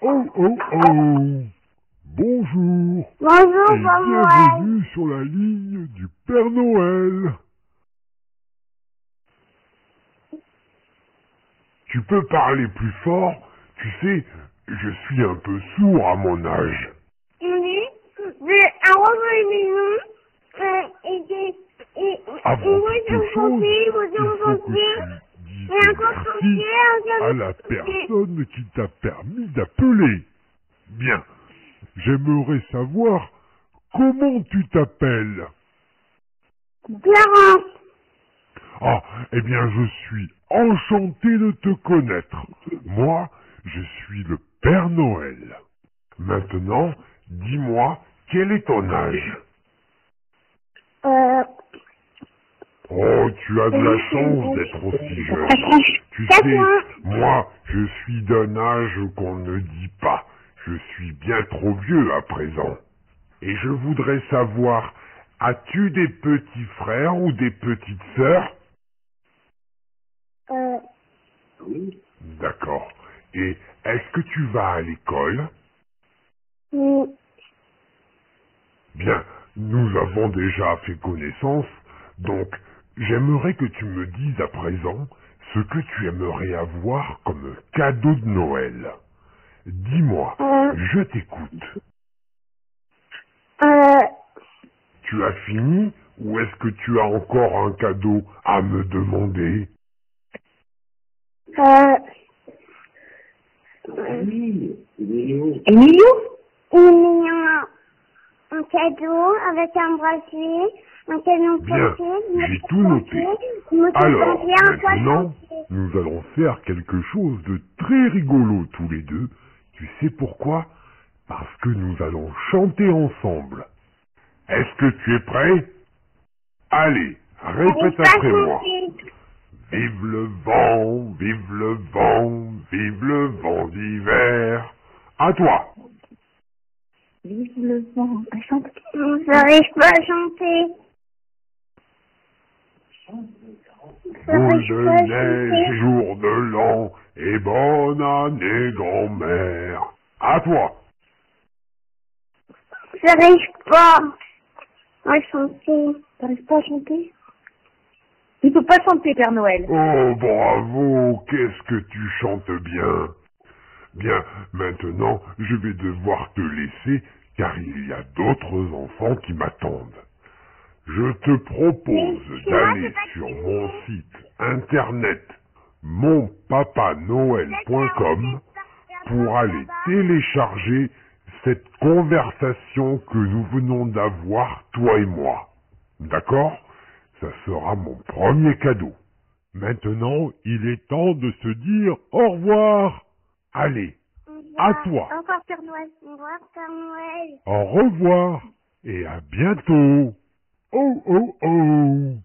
Oh oh oh Bonjour Bonjour, et Père Noël. bienvenue sur la ligne du Père Noël? Tu peux parler plus fort Tu sais, je suis un peu sourd à mon âge. Oui, mignon. Euh, et. Et, et moi, j'ai toute chose, chanté, moi, il j'ai faut que chanté. À encore la personne qui t'a permis d'appeler. Bien. J'aimerais savoir comment tu t'appelles. Clarence. Ah, eh bien, je suis enchanté de te connaître. Moi, je suis le Père Noël. Maintenant, dis-moi, quel est ton âge Euh... Oh, tu as de la chance d'être aussi jeune. Tu sais, moi, je suis d'un âge qu'on ne dit pas. Je suis bien trop vieux à présent. Et je voudrais savoir, as-tu des petits frères ou des petites sœurs? Euh... D'accord. Et est-ce que tu vas à l'école? Oui. Bien, nous avons déjà fait connaissance, donc j'aimerais que tu me dises à présent ce que tu aimerais avoir comme cadeau de Noël. Dis-moi, je t'écoute. Euh... Tu as fini ou est-ce que tu as encore un cadeau à me demander? Euh... Oui, mignon. Mignon Il y a un cadeau avec un bracelet, Bien, j'ai tout noté. Alors, maintenant, nous allons faire quelque chose de très rigolo tous les deux. Tu sais pourquoi? Parce que nous allons chanter ensemble. Est-ce que tu es prêt? Allez, répète à après moi. chanter. Vive le vent, vive le vent, vive le vent d'hiver. À toi. Vive le vent. Ah, chante. J'arrive pas à chanter. Boule de neige, jour de l'an, et bonne année grand-mère. À toi. J'arrive pas à chanter. T'arrives pas à chanter? Il peut pas chanter, Père Noël. Oh, bravo, qu'est-ce que tu chantes bien? Bien, maintenant, je vais devoir te laisser, car il y a d'autres enfants qui m'attendent. Je te propose d'aller sur mon site internet monpapanoël.com pour aller télécharger cette conversation que nous venons d'avoir, toi et moi. D'accord? Ça sera mon premier cadeau. Maintenant, il est temps de se dire au revoir. Allez, à toi. Au revoir, Père Noël. Au revoir, Père Noël. au revoir et à bientôt. Oh oh oh